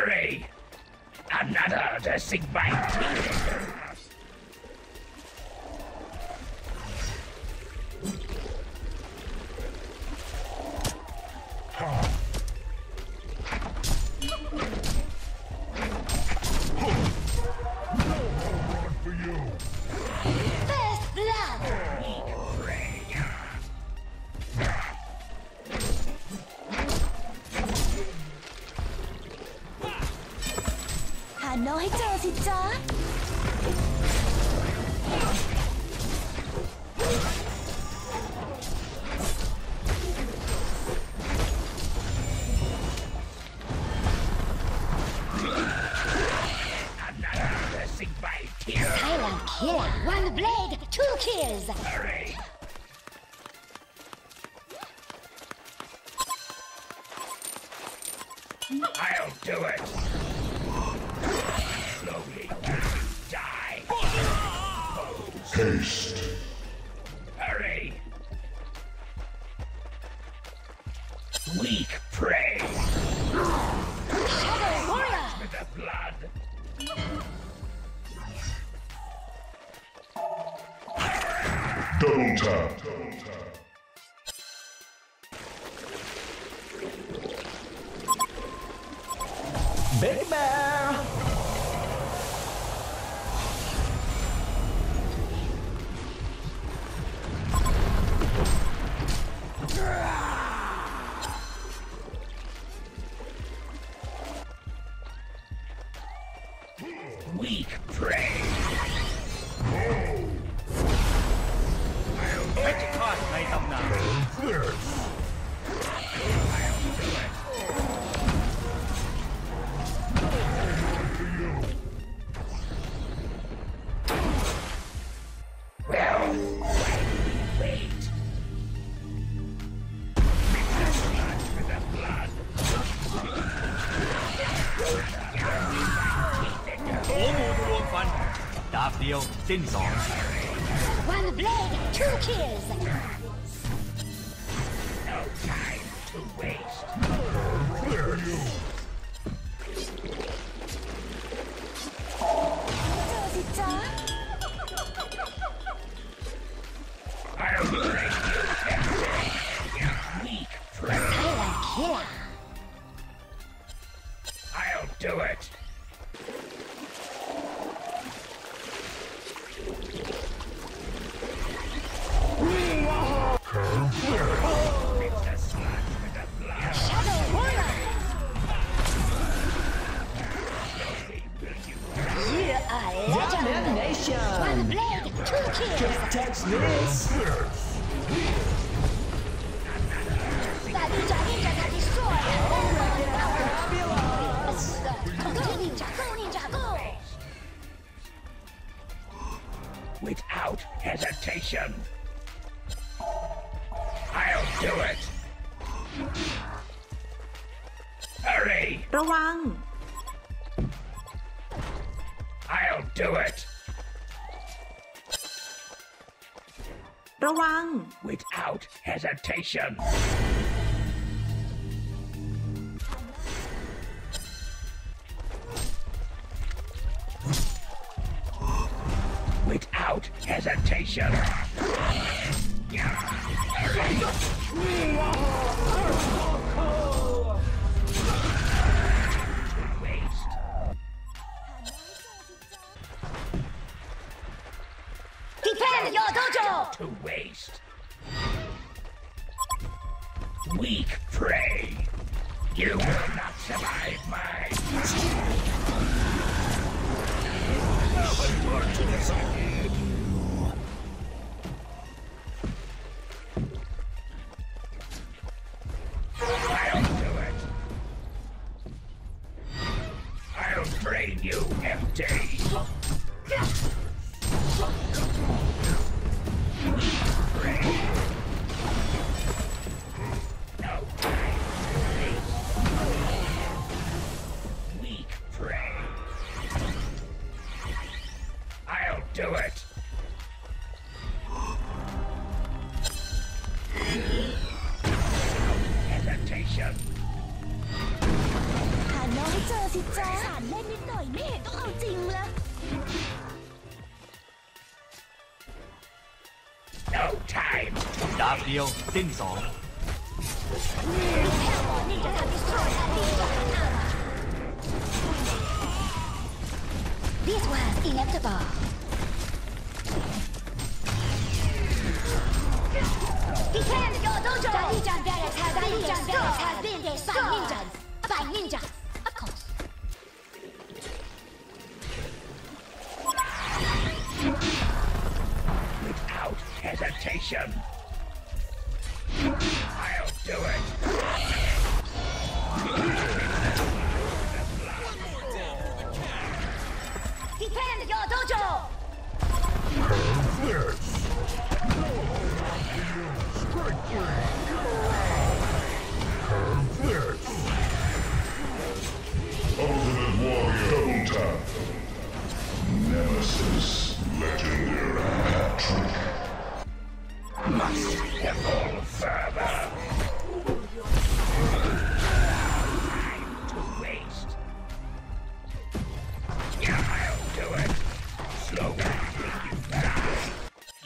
Hurry! Another to sink my teeth. Blade, Big Bear บเดียว สิ้นสอง One blade, two kills. No time to waste. For you. เจอสิจ๊ะ I'll break you empty. Weak prey. Silent killer. I'll do it. go ninja, go. without hesitation. I'll do it. Hurry! ระวัง I'll do it. ระวัง Without hesitation. Without hesitation. To waste. Weak prey. You will not survive my. I'll ง Ninja can destroy that ninja armor. This was inevitable. Defend your dojo! The Legion barracks has been destroyed. has been destroyed. By ninjas. By ninjas. Hesitation.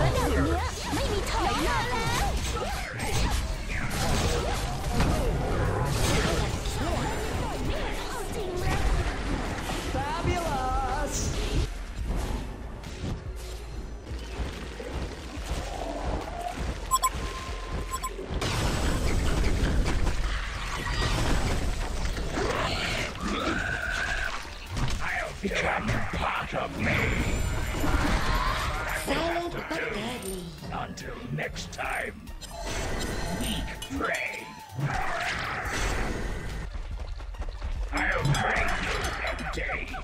ระดับเนี้ยไม่มีถอยมาแล้ว next time. Weak prey. I'll bring you empty.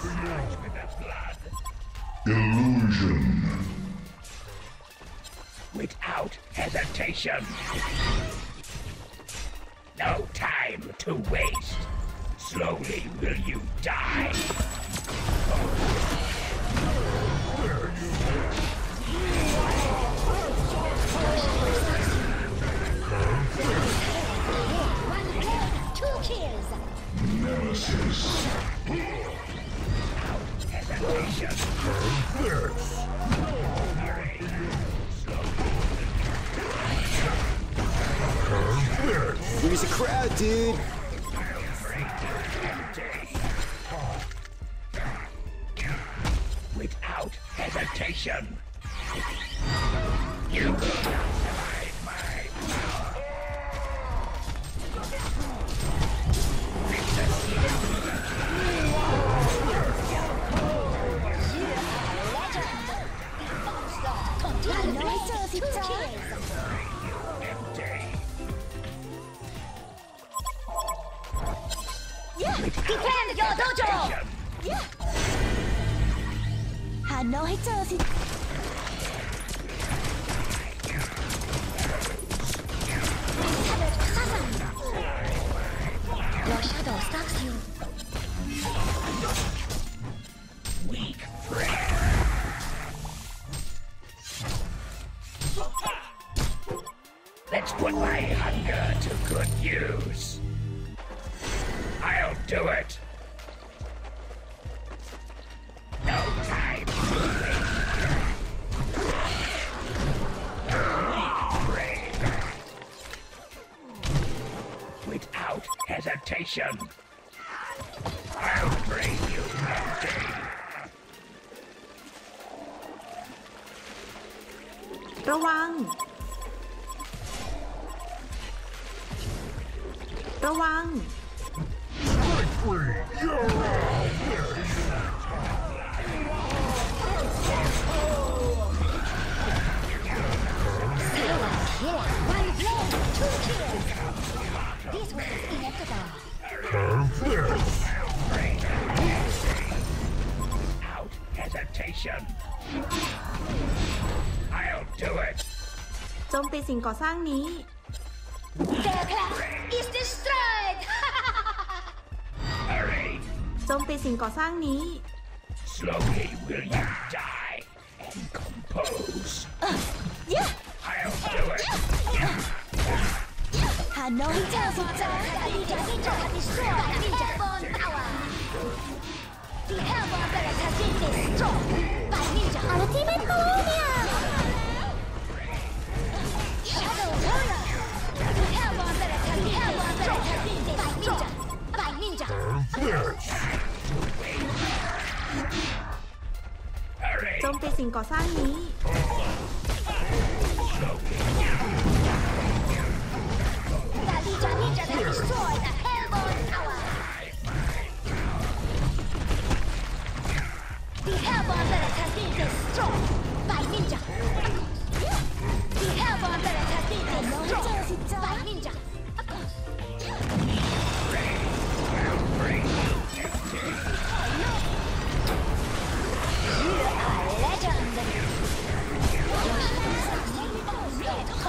Sludge with the blood. Illusion. Without hesitation. No time to waste. Slowly will you hesitation. You will survive my power. Continue to nó hết trơn thì Your shadow stalks you. Weak prey. Let's put my hunger to good use. I'll do it. without hesitation. I'll bring you back. Go on. Go on. สิ่งก่อสร้างนี้ The class is destroyed โจมตีสิ่งก่อสร้างนี้ Slowly will you die and compose Yeah I'll do it ฮานอยเจ้าสุดจ้าดิจ้าดิจ้าดิสโตรยดิจ้าบอลพาวเวอร์ The hell of the assassin is strong by ninja ultimate colonial สิ่งก่อสร้างนี้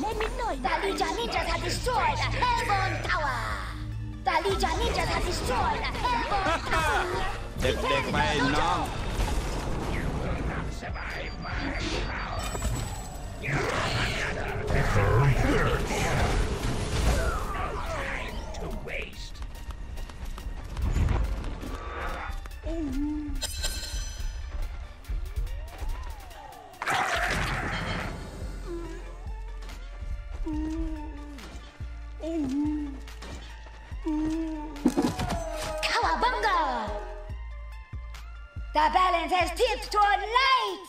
let me know. The Legion Ninjas have destroyed the Hellbourne Tower. The Legion Ninjas have destroyed the Hellbourne Tower. Đẹp đẹp mày non. No time to waste. Has tipped toward light!